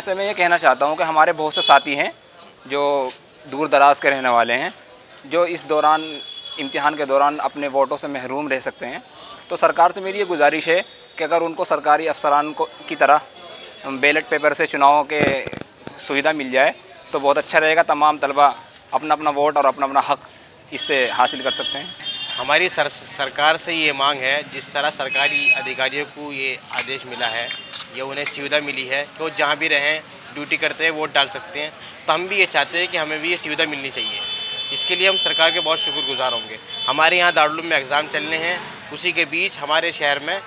से में ये कहना चाहता हूँ कि हमारे बहुत से साथी हैं जो दूर दराज के रहने वाले हैं जो इस दौरान इम्तिहान के दौरान अपने वोटों से महरूम रह सकते हैं। तो सरकार से मेरी ये गुजारिश है कि अगर उनको सरकारी अफसरान को की तरह बैलेट पेपर से चुनावों के सुविधा मिल जाए तो बहुत अच्छा रहेगा। तमाम तलबा अपना अपना वोट और अपना अपना हक इससे हासिल कर सकते हैं। हमारी सर, सरकार से ये मांग है जिस तरह सरकारी अधिकारियों को ये आदेश मिला है ये उन्हें सुविधा मिली है कि वो जहाँ भी रहें ड्यूटी करते हैं वोट डाल सकते हैं। तो हम भी ये चाहते हैं कि हमें भी ये सुविधा मिलनी चाहिए। इसके लिए हम सरकार के बहुत शुक्रगुजार होंगे। हमारे यहाँ दारुल में एग्ज़ाम चलने हैं। उसी के बीच हमारे शहर में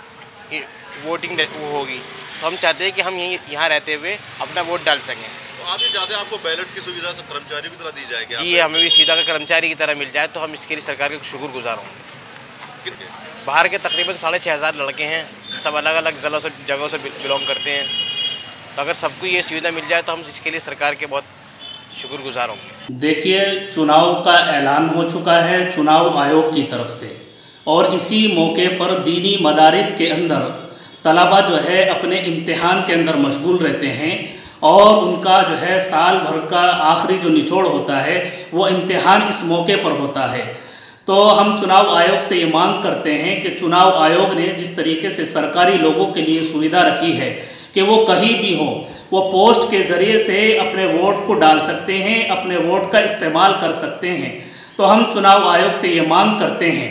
वोटिंग वो होगी। तो हम चाहते हैं कि हम यहीं यहाँ रहते हुए अपना वोट डाल सकें। तो आप ये चाहते हैं आपको बैलेट की सुविधा से कर्मचारी की तरह दी जाएगी? जी हमें भी सुविधा का कर्मचारी की तरह मिल जाए तो हम इसके लिए सरकार के शुक्रगुजार होंगे। बाहर के तकरीबन साढ़े छः हज़ार लड़के हैं, सब अलग अलग जिलों से, जगहों से बिलोंग करते हैं। तो अगर सबको ये सुविधा मिल जाए तो हम इसके लिए सरकार के बहुत शुक्रगुजार होंगे। देखिए, चुनाव का ऐलान हो चुका है चुनाव आयोग की तरफ़ से। और इसी मौके पर दीनी मदारस के अंदर तलबा जो है अपने इम्तहान के अंदर मशगूल रहते हैं और उनका जो है साल भर का आखिरी जो निचोड़ होता है, वो इम्तहान इस मौके पर होता है। तो हम चुनाव आयोग से ये मांग करते हैं कि चुनाव आयोग ने जिस तरीके से सरकारी लोगों के लिए सुविधा रखी है कि वो कहीं भी हो, वो पोस्ट के ज़रिए से अपने वोट को डाल सकते हैं, अपने वोट का इस्तेमाल कर सकते हैं। तो हम चुनाव आयोग से ये मांग करते हैं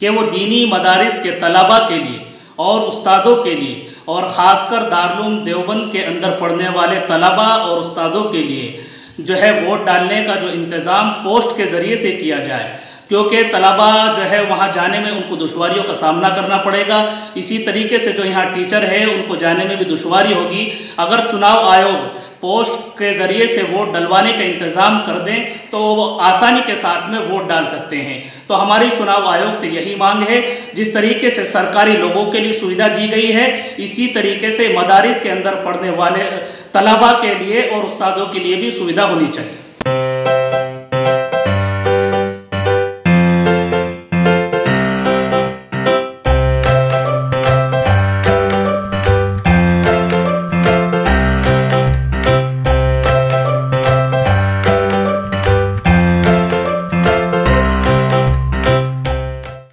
कि वो दीनी मदारस के तलबा के लिए और उस्तादों के लिए और ख़ासकर दारुल देवबंद के अंदर पढ़ने वाले तलबा और उस्तादों के लिए जो है वोट डालने का जो इंतज़ाम पोस्ट के ज़रिए से किया जाए। क्योंकि तलबा जो है वहाँ जाने में उनको दुशारियों का सामना करना पड़ेगा। इसी तरीके से जो यहाँ टीचर है, उनको जाने में भी दुशारी होगी। अगर चुनाव आयोग पोस्ट के ज़रिए से वोट डलवाने का इंतज़ाम कर दें तो वो आसानी के साथ में वोट डाल सकते हैं। तो हमारी चुनाव आयोग से यही मांग है। जिस तरीके से सरकारी लोगों के लिए सुविधा दी गई है, इसी तरीके से मदारिस के अंदर पढ़ने वाले तलबा के लिए और उस्तादों के लिए भी सुविधा होनी चाहिए।